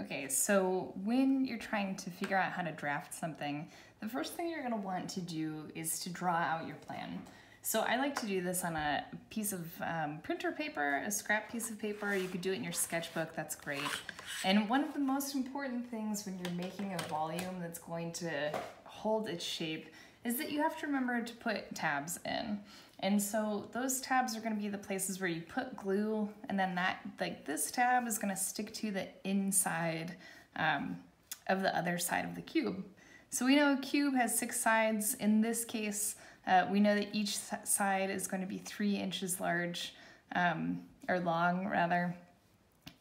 Okay, so when you're trying to figure out how to draft something, the first thing you're gonna want to do is to draw out your plan. So I like to do this on a piece of um, printer paper, a scrap piece of paper. You could do it in your sketchbook, that's great. And one of the most important things when you're making a volume that's going to hold its shape is that you have to remember to put tabs in. And so those tabs are gonna be the places where you put glue and then that, like this tab is gonna stick to the inside um, of the other side of the cube. So we know a cube has six sides. In this case, uh, we know that each side is going to be three inches large, um, or long rather.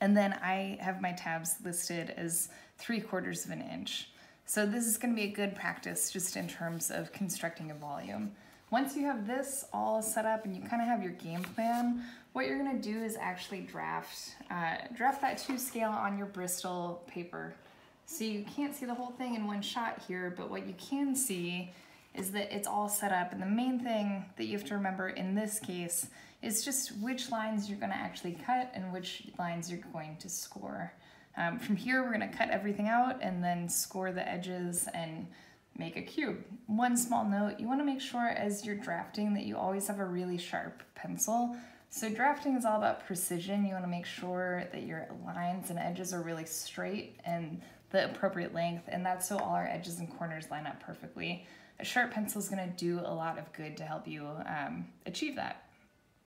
And then I have my tabs listed as three quarters of an inch. So this is going to be a good practice just in terms of constructing a volume. Once you have this all set up and you kind of have your game plan, what you're going to do is actually draft, uh, draft that to scale on your Bristol paper. So you can't see the whole thing in one shot here, but what you can see is that it's all set up. And the main thing that you have to remember in this case is just which lines you're gonna actually cut and which lines you're going to score. Um, from here, we're gonna cut everything out and then score the edges and make a cube. One small note, you wanna make sure as you're drafting that you always have a really sharp pencil. So drafting is all about precision. You wanna make sure that your lines and edges are really straight and the appropriate length, and that's so all our edges and corners line up perfectly. A sharp pencil is gonna do a lot of good to help you um, achieve that.